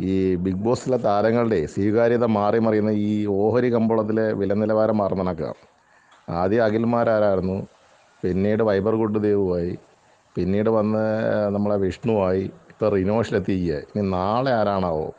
ഈ ബിഗ് ബോസിലെ താരങ്ങളുടെ സ്വീകാര്യത മാറി മറിയുന്ന ഈ ഓഹരി കമ്പോളത്തിലെ വില നിലവാരം മാറുന്ന കണക്കാണ് ആദ്യം അഖിൽമാരായിരുന്നു പിന്നീട് വൈബർ ഗുഡ് ദേവുമായി പിന്നീട് വന്ന് നമ്മളെ വിഷ്ണുവായി. ഇപ്പോൾ റിനോഷിലെത്തിയ ഇനി നാളെ ആരാണാവോ?